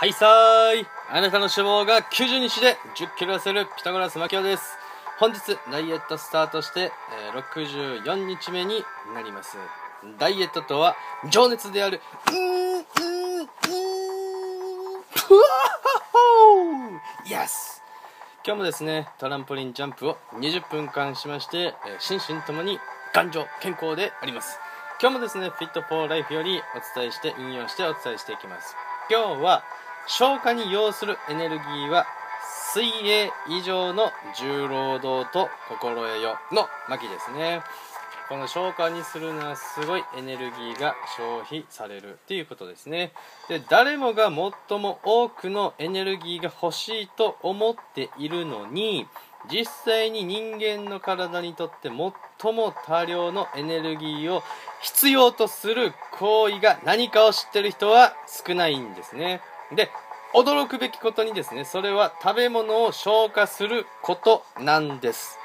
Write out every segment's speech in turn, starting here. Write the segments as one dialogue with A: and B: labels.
A: はいさーい。あなたの脂肪が90日で1 0キロ痩せるピタゴラスマキオです。本日ダイエットスタートして、えー、64日目になります。ダイエットとは情熱であるうーんうーんうんふわほイエス今日もですねトランポリンジャンプを20分間しまして、えー、心身ともに頑丈健康であります。今日もですね Fit for Life よりお伝えして引用してお伝えしていきます。今日は消化に要するエネルギーは水泳以上の重労働と心得よの巻ですね。この消化にするのはすごいエネルギーが消費されるっていうことですね。で誰もが最も多くのエネルギーが欲しいと思っているのに実際に人間の体にとって最も多量のエネルギーを必要とする行為が何かを知ってる人は少ないんですね。で驚くべきことにですねそれは食べ物を消化することなんです。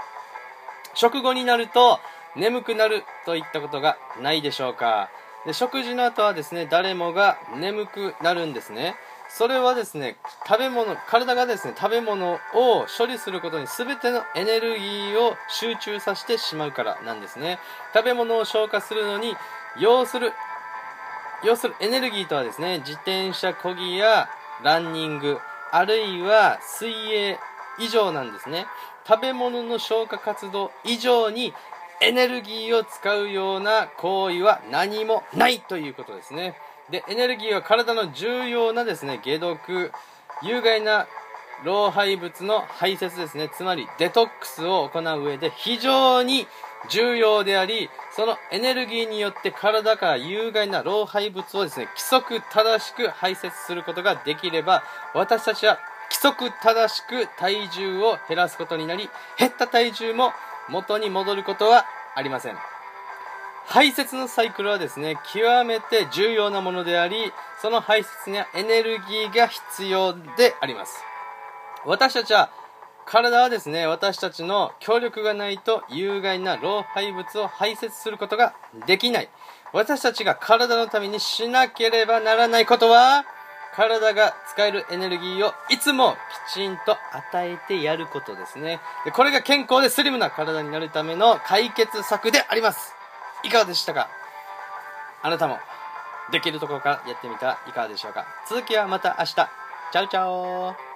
A: 食後になると眠くなるといったことがないでしょうか。で食事の後はですね誰もが眠くなるんですね。それはですね食べ物体がですね食べ物を処理することに全てのエネルギーを集中させてしまうからなんですね。食べ物を消化するのに要する要するエネルギーとはですね自転車こぎやランニングあるいは水泳以上なんですね。食べ物の消化活動以上にエネルギーを使うような行為は何もないということですね。でエネルギーは体の重要なですね解毒有害な老廃物の排泄ですね。つまりデトックスを行う上で非常に重要でありそのエネルギーによって体から有害な老廃物をですね規則正しく排泄することができれば私たちは規則正しく体重を減らすことになり減った体重も元に戻ることはありません。排泄のサイクルはですね極めて重要なものでありその排泄にはエネルギーが必要であります。私たちは体はですね私たちの協力がないと有害な老廃物を排泄することができない。私たちが体のためにしなければならないことは体が使えるエネルギーをいつもきちんと与えてやることですね。でこれが健康でスリムな体になるための解決策であります。いかがでしたか？あなたも。できるところからやってみた。らいかがでしょうか？続きはまた明日。チャウチャオ。